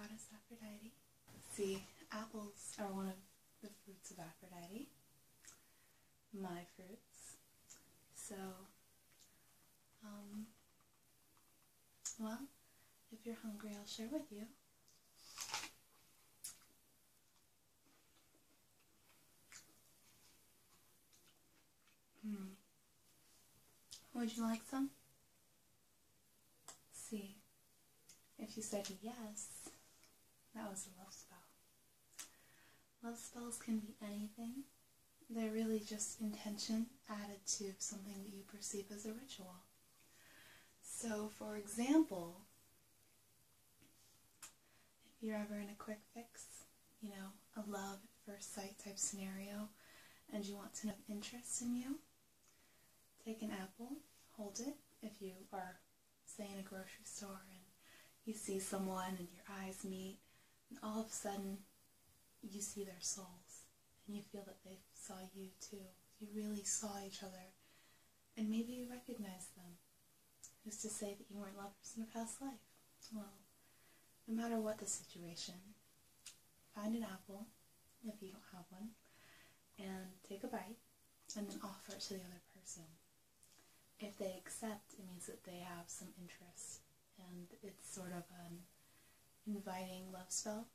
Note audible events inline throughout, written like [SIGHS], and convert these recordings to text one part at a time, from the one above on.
goddess Aphrodite. See, apples are one of the fruits of Aphrodite. My fruits. So, um, well, if you're hungry, I'll share with you. Hmm. Would you like some? See, if you said yes, that was a love spell. Love spells can be anything. They're really just intention added to something that you perceive as a ritual. So, for example, if you're ever in a quick fix, you know, a love at first sight type scenario, and you want to know interest in you, take an apple, hold it. If you are, say, in a grocery store and you see someone and your eyes meet, and all of a sudden you see their souls and you feel that they saw you too. You really saw each other, and maybe you recognize them. Who's to say that you weren't lovers in a past life? Well, no matter what the situation, find an apple if you don't have one, and take a bite, and then offer it to the other person. If they accept, it means that they have some interest, and it's sort of an inviting love spell.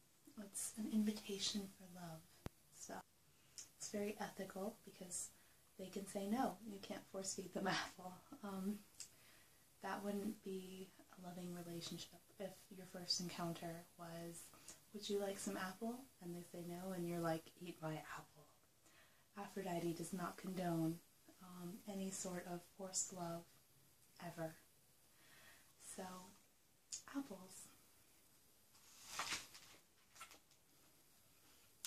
It's an invitation for love spell. It's very ethical because they can say no. You can't force feed them [LAUGHS] apple. Um, that wouldn't be a loving relationship if your first encounter was, Would you like some apple? And they say no, and you're like, Eat my apple. Aphrodite does not condone um, any sort of forced love ever. So, apples.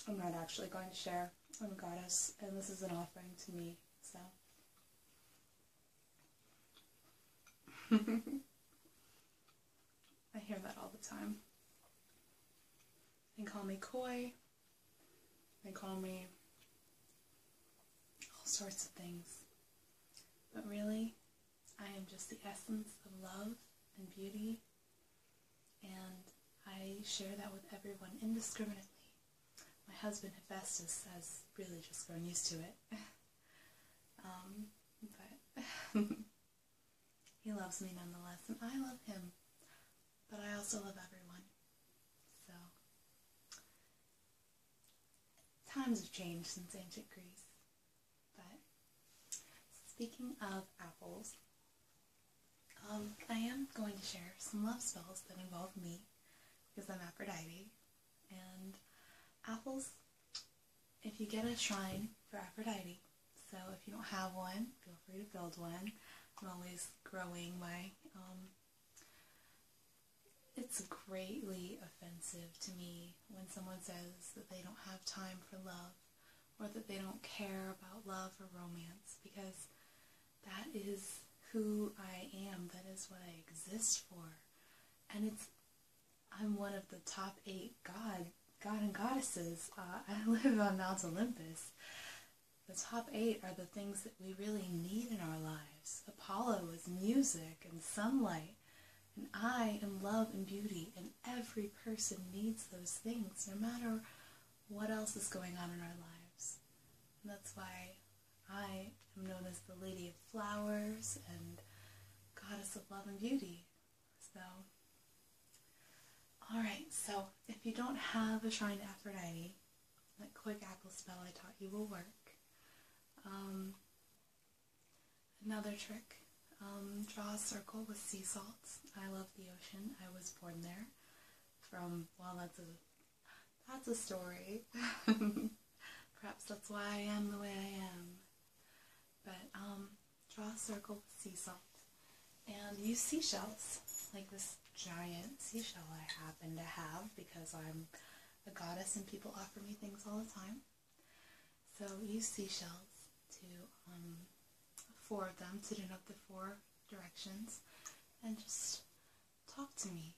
I'm not actually going to share. I'm a goddess, and this is an offering to me, so. [LAUGHS] I hear that all the time. They call me coy. They call me all sorts of things. But really, I am just the essence of love and beauty, and I share that with everyone indiscriminately. My husband Hephaestus has really just grown used to it. [LAUGHS] um, but [LAUGHS] he loves me nonetheless, and I love him. But I also love everyone. So, times have changed since ancient Greece. But speaking of apples, um, I am going to share some love spells that involve me because I'm Aphrodite. And apples, if you get a shrine for Aphrodite, so if you don't have one, feel free to build one. I'm always growing my. Um, it's greatly offensive to me when someone says that they don't have time for love or that they don't care about love or romance because that is who I am. That is what I exist for. And it's I'm one of the top eight god god and goddesses. Uh, [LAUGHS] I live on Mount Olympus. The top eight are the things that we really need in our lives. Apollo is music and sunlight, and I am love and beauty, and every person needs those things, no matter what else is going on in our lives. And that's why I am known as the Lady of Flowers and Goddess of Love and Beauty. So, alright, so if you don't have a shrine to Aphrodite, that quick apple spell I taught you will work. Um, another trick, um, draw a circle with sea salt. I love the ocean. I was born there. From, well, that's a, that's a story. [LAUGHS] Perhaps that's why I am the way I am. But um, draw a circle with sea salt and use seashells, like this giant seashell I happen to have because I'm a goddess and people offer me things all the time. So use seashells to um, four of them to denote the four directions and just talk to me.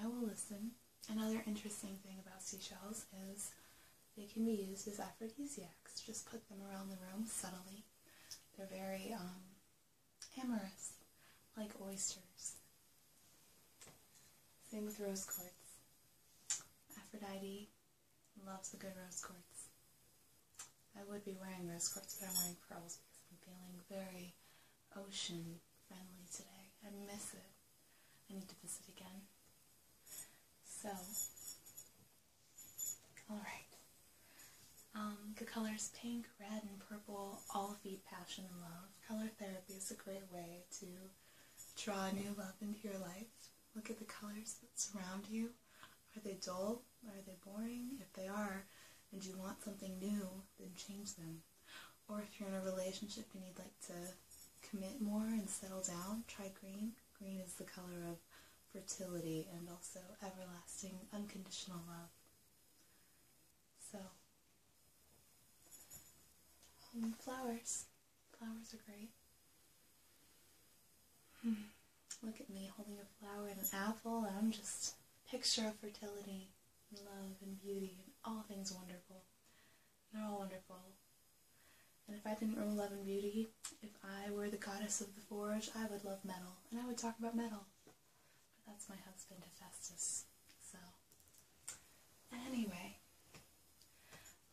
I will listen. Another interesting thing about seashells is they can be used as aphrodisiacs. Just put them around the room subtly. They're very um, amorous, like oysters. With rose quartz. Aphrodite loves the good rose quartz. I would be wearing rose quartz, but I'm wearing pearls because I'm feeling very ocean friendly today. I miss it. I need to visit again. So, alright. Um, the colors pink, red, and purple all feed passion and love. Color therapy is a great way to draw new love into your life. Look at the colors that surround you. Are they dull? Are they boring? If they are, and you want something new, then change them. Or if you're in a relationship and you'd like to commit more and settle down, try green. Green is the color of fertility and also everlasting, unconditional love. So, flowers. Flowers are great. Hmm. [LAUGHS] Look at me holding a flower and an apple, and I'm just a picture of fertility, and love, and beauty, and all things wonderful. They're all wonderful. And if I didn't rule love and beauty, if I were the goddess of the forge, I would love metal, and I would talk about metal. But that's my husband, Hephaestus. So, anyway,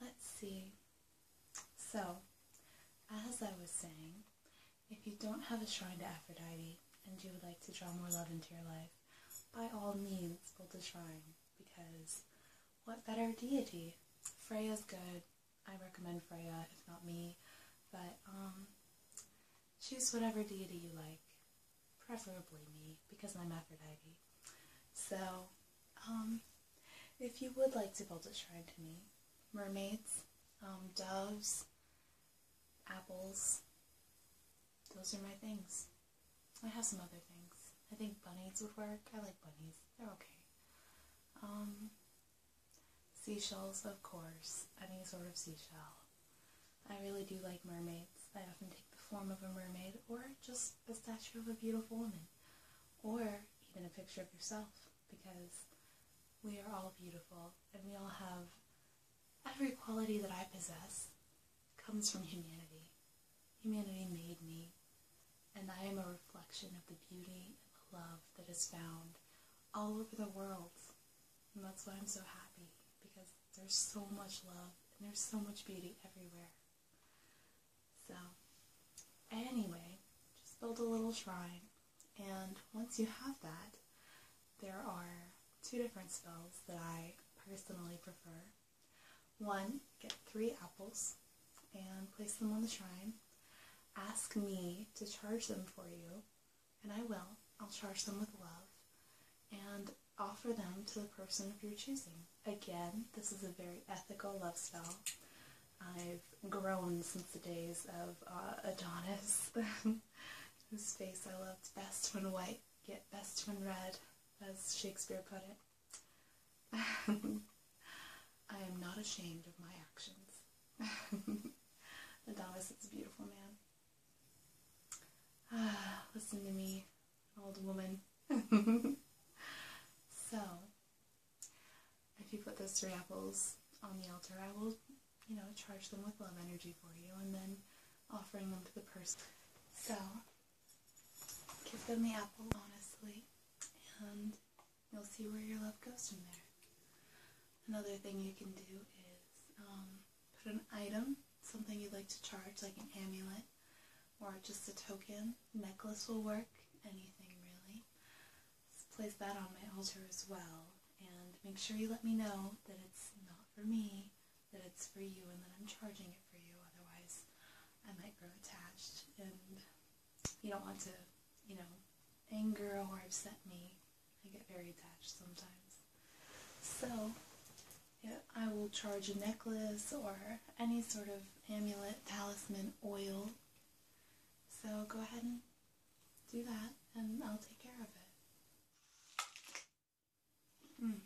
let's see. So, as I was saying, if you don't have a shrine to Aphrodite and you would like to draw more love into your life, by all means build a shrine because what better deity? Freya's good. I recommend Freya, if not me, but um, choose whatever deity you like, preferably me because I'm Aphrodite. So, um, if you would like to build a shrine to me, mermaids, um, doves, apples. Those are my things. I have some other things. I think bunnies would work. I like bunnies. They're okay. Um, seashells, of course. Any sort of seashell. I really do like mermaids. I often take the form of a mermaid or just a statue of a beautiful woman. Or even a picture of yourself because we are all beautiful and we all have every quality that I possess comes from humanity. Humanity made me, and I am a reflection of the beauty and the love that is found all over the world. And that's why I'm so happy, because there's so much love and there's so much beauty everywhere. So, anyway, just build a little shrine, and once you have that, there are two different spells that I personally prefer. One, get three apples and place them on the shrine. Ask me to charge them for you, and I will. I'll charge them with love and offer them to the person of your choosing. Again, this is a very ethical love spell. I've grown since the days of uh, Adonis, [LAUGHS] whose face I loved best when white, yet best when red, as Shakespeare put it. [LAUGHS] I am not ashamed of my actions. [LAUGHS] Adonis is a beautiful man. Ah, [SIGHS] listen to me, old woman. [LAUGHS] so, if you put those three apples on the altar, I will, you know, charge them with love energy for you and then offering them to the person. So, give them the apple honestly, and you'll see where your love goes from there. Another thing you can do is um, put an item something you'd like to charge, like an amulet or just a token. Necklace will work, anything really. Just place that on my altar as well. And make sure you let me know that it's not for me, that it's for you, and that I'm charging it for you. Otherwise, I might grow attached, and you don't want to, you know, anger or upset me. I get very attached sometimes. So, yeah, I will charge a necklace or any sort of amulet, talisman, oil. So go ahead and do that, and I'll take care of it. Mm.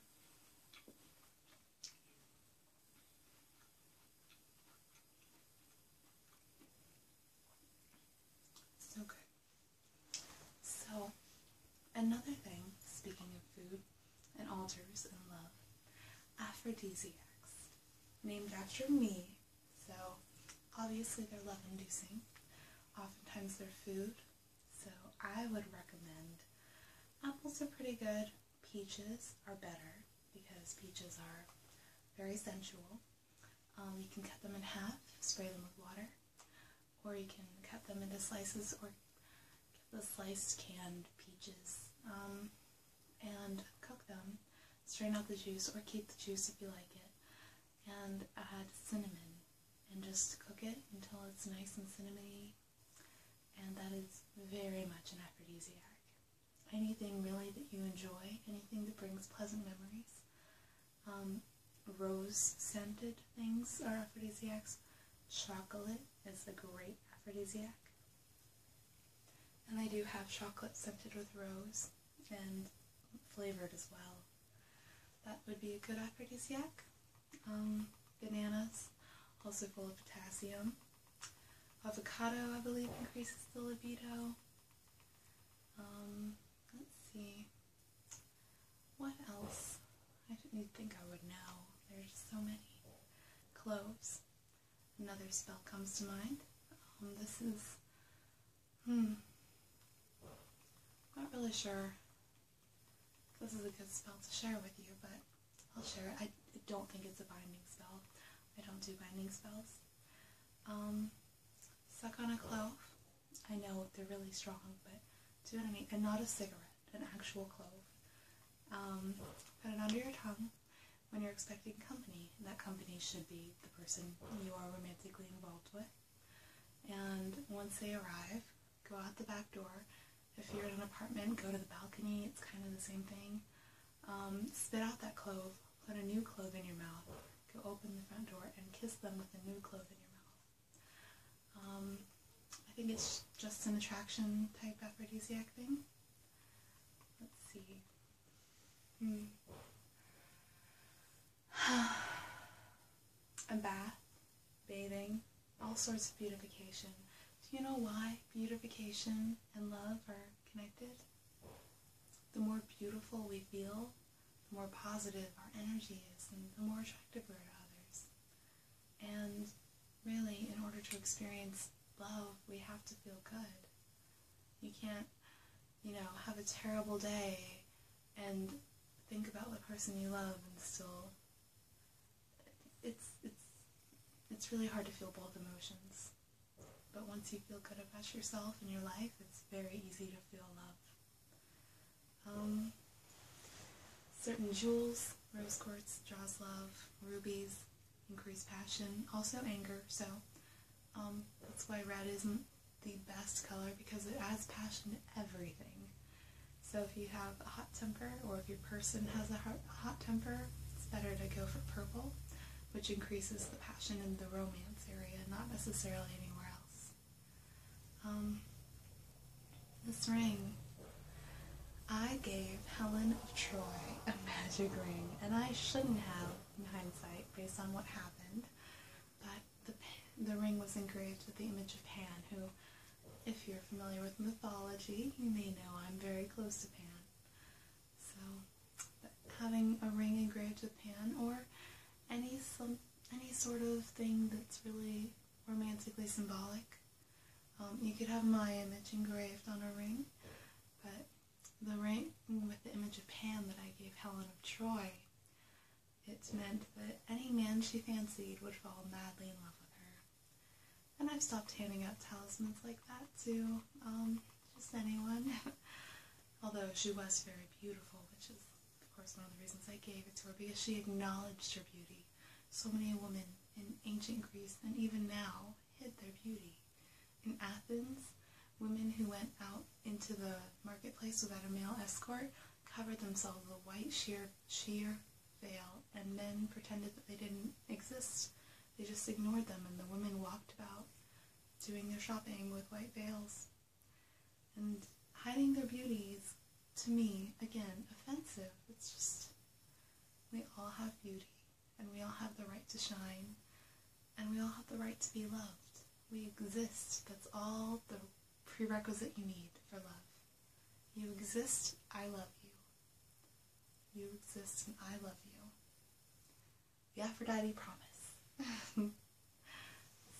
So good. So, another thing, speaking of food and altars and love, aphrodisiacs, named after me. So obviously they're love inducing. Oftentimes they're food. So I would recommend apples are pretty good. Peaches are better because peaches are very sensual. Um, you can cut them in half, spray them with water, or you can cut them into slices or get the sliced canned peaches um, and cook them. Strain out the juice or keep the juice if you like it, and add cinnamon and just cook it until it's nice and cinnamony. And that is very much an aphrodisiac. Anything really that you enjoy, anything that brings pleasant memories. Um, rose scented things are aphrodisiacs. Chocolate is a great aphrodisiac. And they do have chocolate scented with rose and flavored as well. That would be a good aphrodisiac. Um, bananas, also full of potassium. Avocado, I believe, increases the libido. Um, let's see. What else? I didn't think I would know. There's so many. Cloves. Another spell comes to mind. Um, this is, hmm, not really sure. This is a good spell to share with you, but I'll share it. I don't think it's a binding spell. I don't do binding spells. Um, suck on a clove. I know they're really strong, but do you know what I mean. And not a cigarette, an actual clove. Um, put it under your tongue when you're expecting company. And that company should be the person you are romantically involved with. And once they arrive, go out the back door. If you're in an apartment, go to the balcony. It's kind of the same thing. Um, spit out that clove. Put a new clove in your mouth. Go open the front door and kiss them with a new clove in your mouth. Um, I think it's just an attraction type aphrodisiac thing. Let's see. Hmm. [SIGHS] a bath, bathing, all sorts of beautification. Do you know why beautification and love are connected? The more beautiful we feel, the more positive our energy is, and the more attractive we're to others. And really, in order to experience love, we have to feel good. You can't, you know, have a terrible day and think about the person you love and still it's it's it's really hard to feel both emotions. But once you feel good about yourself and your life, it's very easy to feel love. Um, certain jewels, rose quartz draws love, rubies increase passion, also anger. So um, that's why red isn't the best color because it adds passion to everything. So if you have a hot temper or if your person has a hot temper, it's better to go for purple, which increases the passion in the romance area, not necessarily anywhere else. Um, this ring, I gave Helen of Troy a magic ring, and I shouldn't have in hindsight based on what happened, but the, the ring was engraved with the image of Pan, who if you're familiar with mythology, you may know I'm very close to Pan. So, having a ring engraved with Pan, or any some any sort of thing that's really romantically symbolic. Um, you could have my image engraved on a ring, but the ring with the image of Pan that I gave Helen of Troy, it meant that any man she fancied would fall madly in love with her. and I've stopped handing out talismans like that to um, just anyone. [LAUGHS] Although she was very beautiful, which is, of course, one of the reasons I gave it to her, because she acknowledged her beauty. So many women in ancient Greece, and even now, hid their beauty. In Athens, women who went out into the marketplace without a male escort covered themselves with a white sheer, sheer veil, and men pretended that they didn't exist they just ignored them, and the women walked about doing their shopping with white veils. And hiding their beauties, to me, again, offensive. It's just, we all have beauty, and we all have the right to shine, and we all have the right to be loved. We exist. That's all the prerequisite you need for love. You exist, I love you. You exist, and I love you. The Aphrodite promise. [LAUGHS]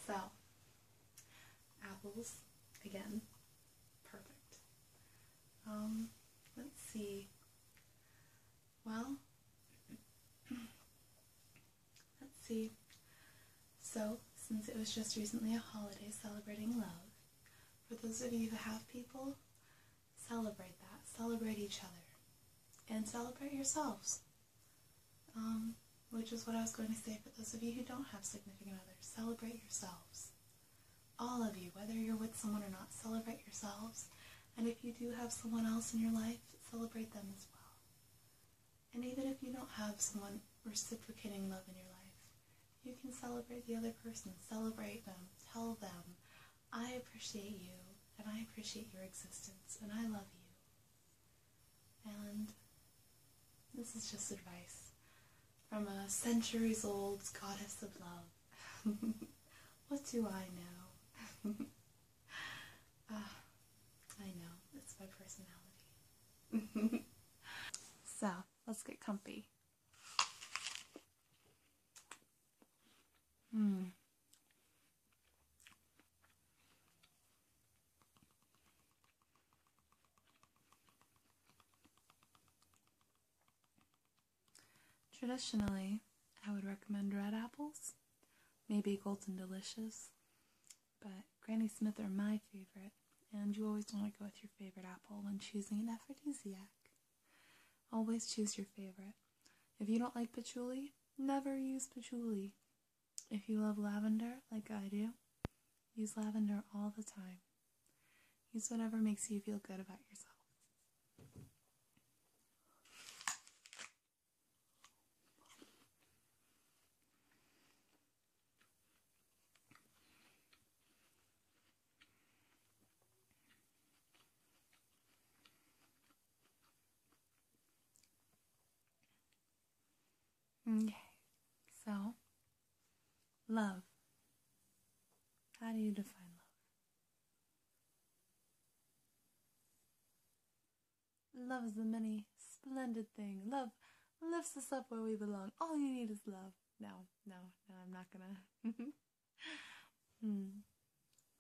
so, apples, again, perfect. Um, let's see. Well, [CLEARS THROAT] let's See, so since it was just recently a holiday celebrating love, for those of you who have people, celebrate that. Celebrate each other. And celebrate yourselves. Um, which is what I was going to say for those of you who don't have significant others. Celebrate yourselves. All of you, whether you're with someone or not, celebrate yourselves. And if you do have someone else in your life, celebrate them as well. And even if you don't have someone reciprocating love in your life, you can celebrate the other person. Celebrate them. Tell them, I appreciate you and I appreciate your existence and I love you. And this is just advice from a centuries old goddess of love. [LAUGHS] what do I know? [LAUGHS] Ah, I know, it's my personality. [LAUGHS] so, let's get comfy. Hmm. Traditionally, I would recommend red apples, maybe golden delicious, but Granny Smith are my favorite, and you always want to go with your favorite apple when choosing an aphrodisiac. Always choose your favorite. If you don't like patchouli, never use patchouli. If you love lavender, like I do, use lavender all the time. Use whatever makes you feel good about yourself. Okay, so love. How do you define love? Love is the many splendid thing. Love lifts us up where we belong. All you need is love. No, no, no, I'm not gonna. [LAUGHS] hmm.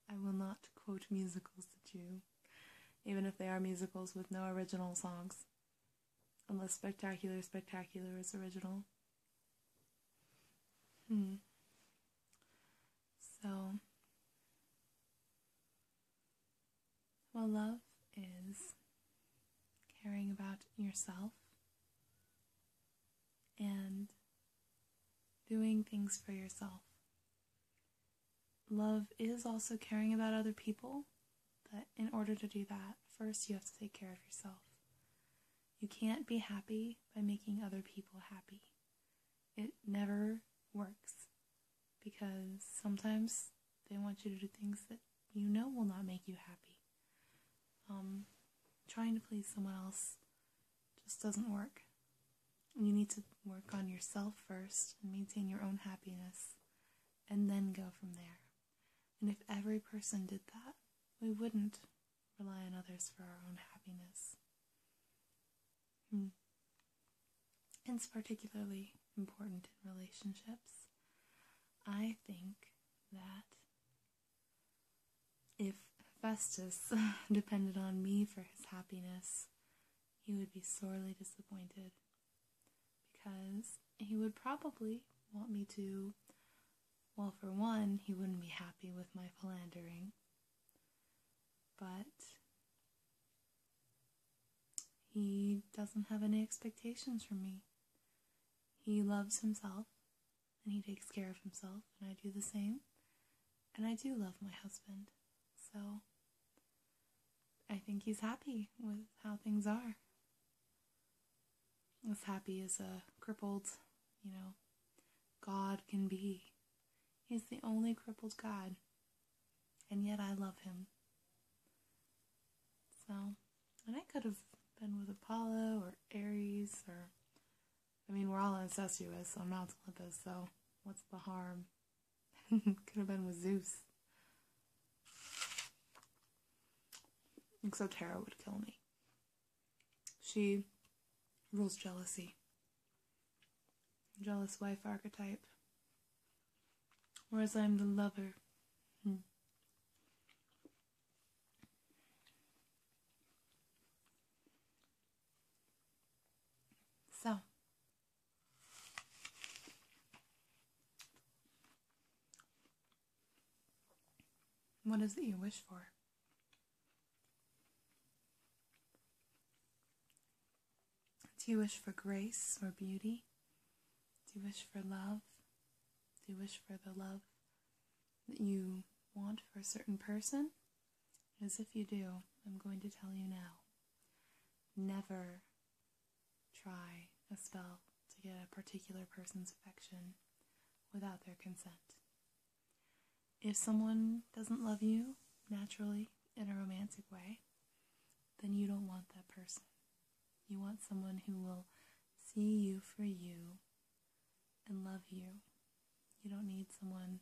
I will not quote musicals to you, even if they are musicals with no original songs. Unless Spectacular Spectacular is original. Hmm. So, well, love is caring about yourself and doing things for yourself. Love is also caring about other people, but in order to do that, first you have to take care of yourself. You can't be happy by making other people happy. It never because sometimes they want you to do things that you know will not make you happy. Um, trying to please someone else just doesn't work. You need to work on yourself first and maintain your own happiness, and then go from there. And if every person did that, we wouldn't rely on others for our own happiness. Hmm. It's particularly important in relationships. I think that if Hephaestus [LAUGHS] depended on me for his happiness, he would be sorely disappointed because he would probably want me to. Well, for one, he wouldn't be happy with my philandering, but he doesn't have any expectations from me. He loves himself and he takes care of himself, and I do the same. And I do love my husband, so I think he's happy with how things are. As happy as a crippled, you know, God can be. He's the only crippled God, and yet I love him. So, and I could have been with Apollo or Ares or I mean, we're all incestuous on Mount Olympus, so what's the harm? [LAUGHS] Could have been with Zeus. Except Hera would kill me. She rules jealousy. Jealous wife archetype. Whereas I'm the lover. Hmm. So, What is it you wish for? Do you wish for grace or beauty? Do you wish for love? Do you wish for the love that you want for a certain person? As if you do, I'm going to tell you now. Never try a spell to get a particular person's affection without their consent. If someone doesn't love you naturally in a romantic way, then you don't want that person. You want someone who will see you for you and love you. You don't need someone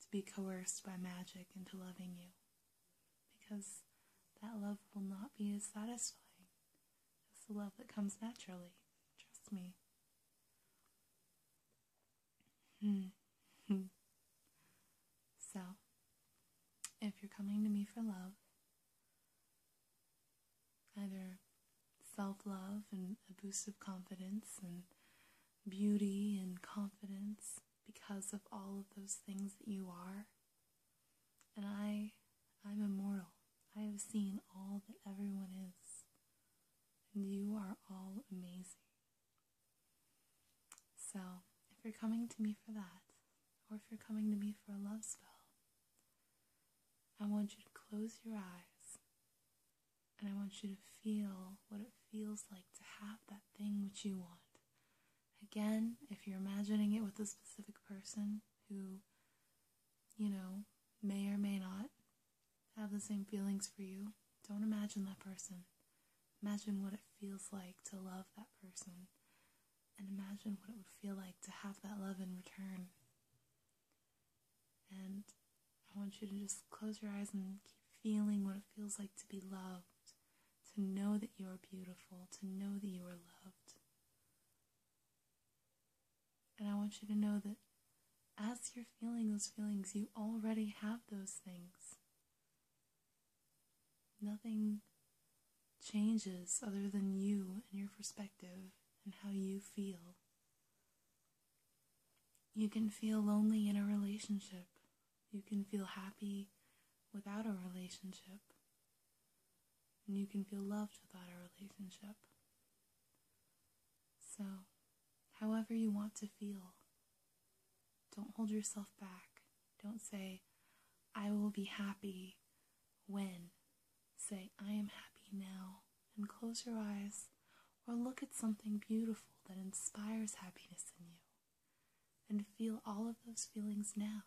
to be coerced by magic into loving you because that love will not be as satisfying as the love that comes naturally. Trust me. Hmm. so, if you're coming to me for love, either self love and a boost of confidence and beauty and confidence because of all of those things that you are. And I, I'm immortal. I have seen all that everyone is. And you are all amazing. So, if you're coming to me for that, or if you're coming to me for a love spell, I want you to close your eyes and I want you to feel what it feels like to have that thing which you want. Again, if you're imagining it with a specific person who, you know, may or may not have the same feelings for you, don't imagine that person. Imagine what it feels like to love that person. And imagine what it would feel like to have that love in return. And I want you to just close your eyes and keep feeling what it feels like to be loved, to know that you are beautiful, to know that you are loved. And I want you to know that as you're feeling those feelings, you already have those things. Nothing changes other than you and your perspective and how you feel. You can feel lonely in a relationship. You can feel happy without a relationship. And you can feel loved without a relationship. So, however you want to feel, don't hold yourself back. Don't say, I will be happy when. Say, I am happy now. And close your eyes or look at something beautiful that inspires happiness in you. And feel all of those feelings now.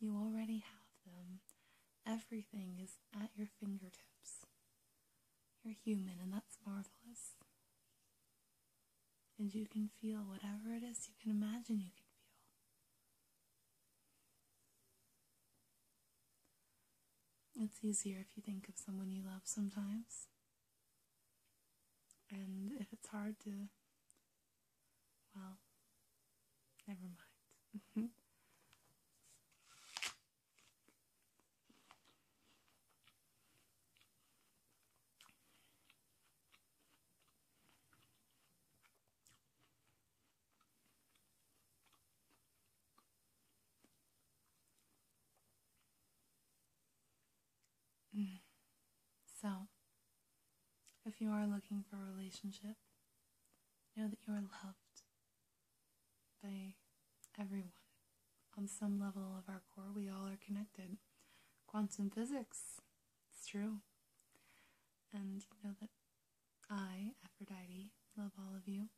You already have them. Everything is at your fingertips. You're human, and that's marvelous. And you can feel whatever it is you can imagine you can feel. It's easier if you think of someone you love sometimes. And if it's hard to, well, never mind. [LAUGHS] So, if you are looking for a relationship, know that you are loved by everyone. On some level of our core, we all are connected. Quantum physics, it's true. And know that I, Aphrodite, love all of you.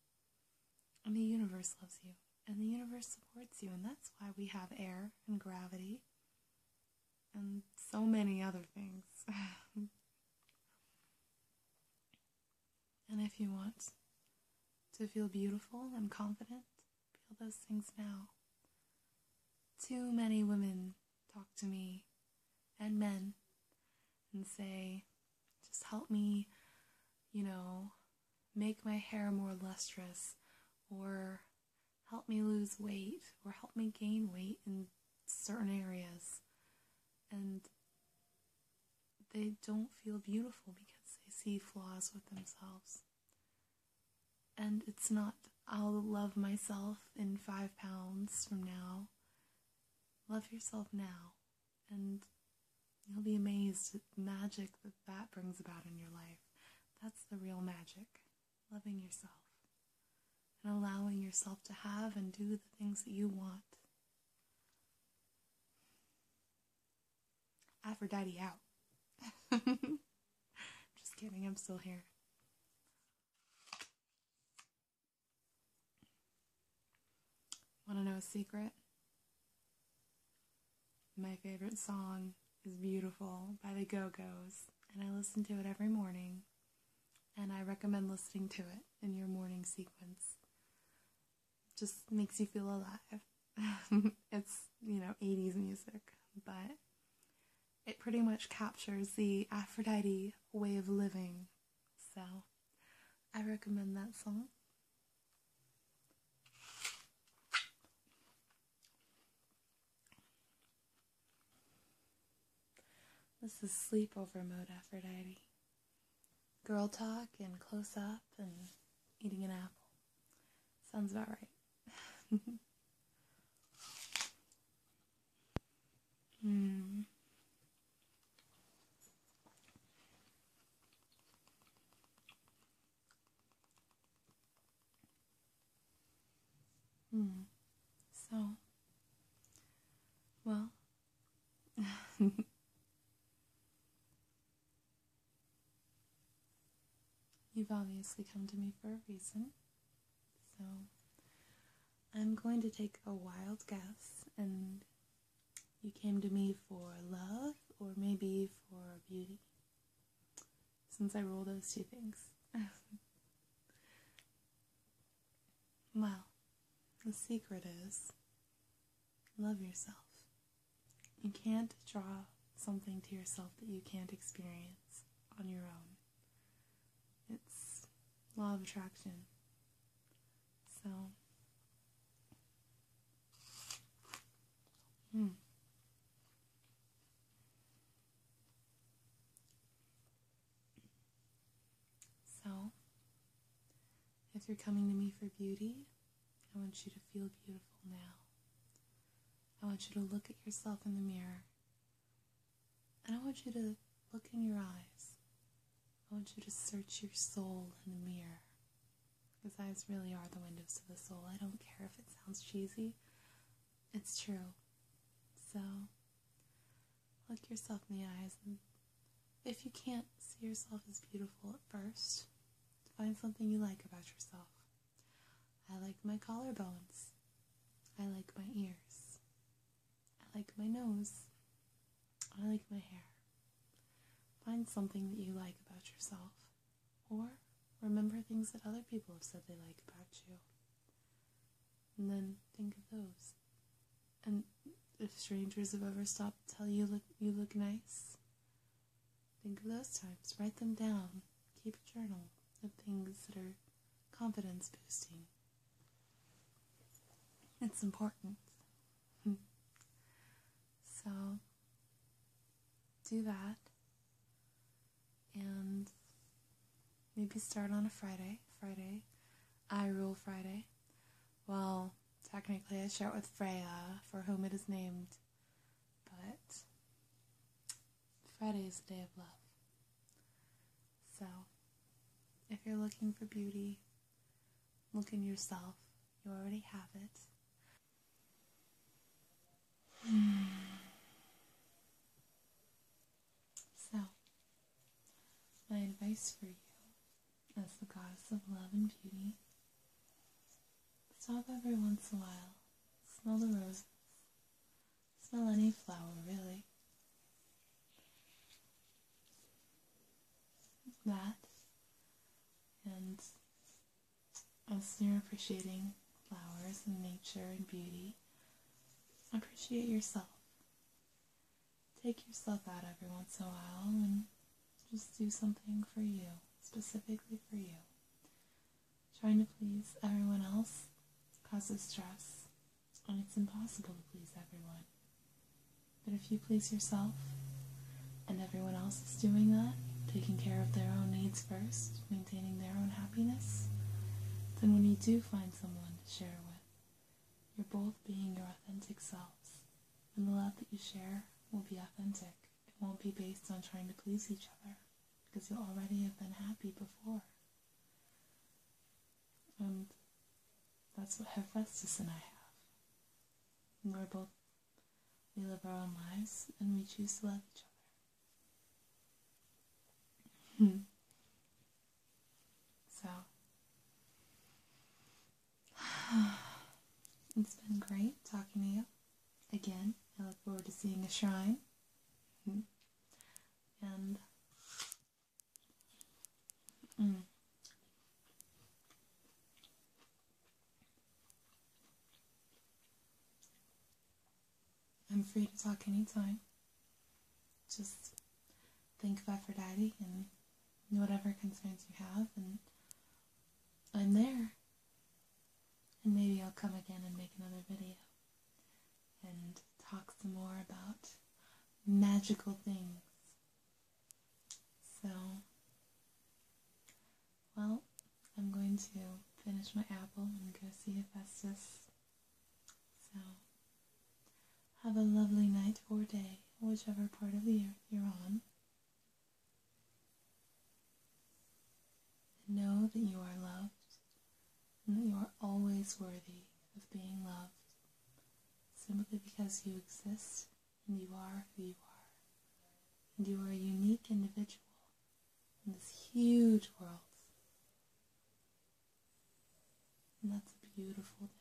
And the universe loves you. And the universe supports you. And that's why we have air and gravity and so many other things. [LAUGHS] and if you want to feel beautiful and confident, feel those things now. Too many women talk to me and men and say, just help me, you know, make my hair more lustrous, or help me lose weight, or help me gain weight in certain areas and they don't feel beautiful because see flaws with themselves. And it's not, I'll love myself in five pounds from now. love yourself now, and you'll be amazed at the magic that that brings about in your life. That's the real magic loving yourself and allowing yourself to have and do the things that you want. Aphrodite out. [LAUGHS] Kidding, I'm still here. Want to know a secret? My favorite song is Beautiful by the Go Go's, and I listen to it every morning. And I recommend listening to it in your morning sequence. Just makes you feel alive. [LAUGHS] it's, you know, 80s music, but it pretty much captures the Aphrodite way of living. So I recommend that song. This is sleepover mode, Aphrodite. Girl talk and close up and eating an apple. Sounds about right. [LAUGHS] hmm. Hmm. So, well, [LAUGHS] you've obviously come to me for a reason. So, I'm going to take a wild guess, and you came to me for love or maybe for beauty, since I roll those two things. [LAUGHS] well, the secret is love yourself. You can't draw something to yourself that you can't experience on your own. It's law of attraction. So, hmm. So, if you're coming to me for beauty, I want you to feel beautiful now. I want you to look at yourself in the mirror. And I want you to look in your eyes. I want you to search your soul in the mirror. Because eyes really are the windows to the soul. I don't care if it sounds cheesy, it's true. So, look yourself in the eyes. And if you can't see yourself as beautiful at first, find something you like about yourself. I like my collarbones. I like my ears. Like my nose. I like my hair. Find something that you like about yourself. Or remember things that other people have said they like about you. And then think of those. And if strangers have ever stopped to tell you look you look nice, think of those times. Write them down. Keep a journal of things that are confidence boosting. It's important. So, do that. And maybe start on a Friday. Friday. I rule Friday. Well, technically, I start with Freya, for whom it is named. But Friday is the day of love. So, if you're looking for beauty, look in yourself. You already have it. Hmm. So, my advice for you as the goddess of love and beauty stop every once in a while, smell the roses, smell any flower really. That, and as you're appreciating flowers and nature and beauty, appreciate yourself. Take yourself out every once in a while and just do something for you, specifically for you. Trying to please everyone else causes stress, and it's impossible to please everyone. But if you please yourself, and everyone else is doing that, taking care of their own needs first, maintaining their own happiness, then when you do find someone to share with, you're both being your authentic selves, And the love that you share will be authentic. Won't be based on trying to please each other because you already have been happy before. And that's what Hephaestus and I have. We're both, we live our own lives and we choose to love each other. Hmm. so, [SIGHS] it's been great talking to you again. I look forward to seeing a shrine. And mm, I'm free to talk anytime. Just think of Aphrodite and whatever concerns you have, and I'm there. And maybe I'll come again and make another video and talk some more about magical things. So, well, I'm going to finish my apple and go see Hephaestus. So, have a lovely night or day, whichever part of the earth you're on. And know that you are loved and that you are always worthy of being loved simply because you exist and you are who you are. And you are a unique individual in this huge world. And that's a beautiful thing.